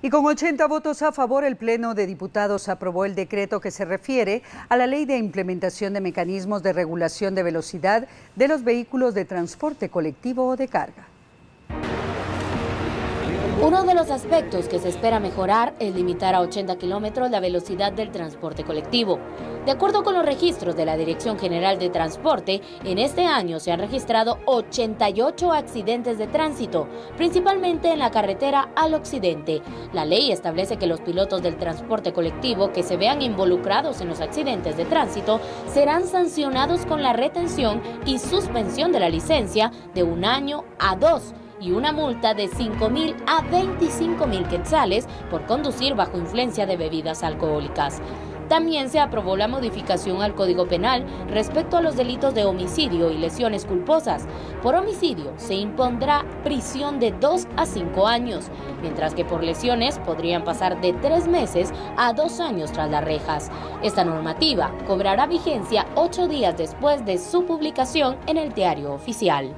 Y con 80 votos a favor, el Pleno de Diputados aprobó el decreto que se refiere a la Ley de Implementación de Mecanismos de Regulación de Velocidad de los Vehículos de Transporte Colectivo o de Carga. Uno de los aspectos que se espera mejorar es limitar a 80 kilómetros la velocidad del transporte colectivo. De acuerdo con los registros de la Dirección General de Transporte, en este año se han registrado 88 accidentes de tránsito, principalmente en la carretera al occidente. La ley establece que los pilotos del transporte colectivo que se vean involucrados en los accidentes de tránsito serán sancionados con la retención y suspensión de la licencia de un año a dos y una multa de 5 mil a 25 mil quetzales por conducir bajo influencia de bebidas alcohólicas. También se aprobó la modificación al Código Penal respecto a los delitos de homicidio y lesiones culposas. Por homicidio se impondrá prisión de 2 a 5 años, mientras que por lesiones podrían pasar de 3 meses a 2 años tras las rejas. Esta normativa cobrará vigencia 8 días después de su publicación en el diario oficial.